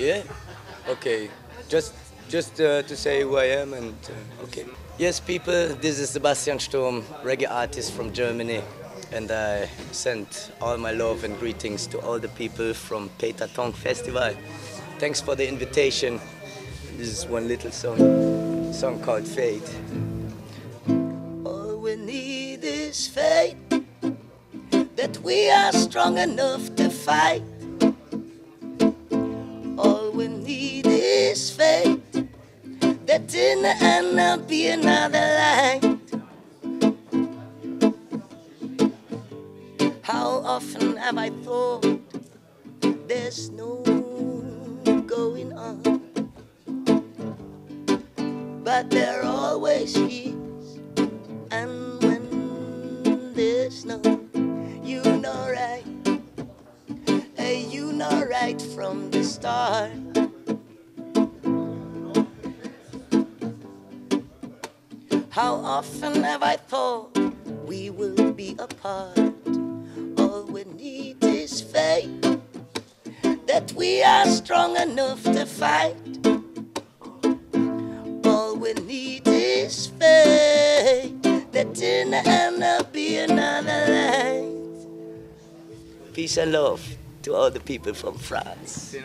Yeah. Okay. Just just uh, to say who I am and uh, okay. Yes, people. This is Sebastian Sturm, reggae artist from Germany, and I send all my love and greetings to all the people from Pay'ta Tong Festival. Thanks for the invitation. This is one little song, song called Fate. All we need is faith that we are strong enough to fight. In the end there'll be another light. How often have I thought there's no going on? But there always is, and when there's no, you know right, hey, you know right from the start. How often have I thought we will be apart? All we need is faith that we are strong enough to fight. All we need is faith that in the end there'll be another light. Peace and love to all the people from France.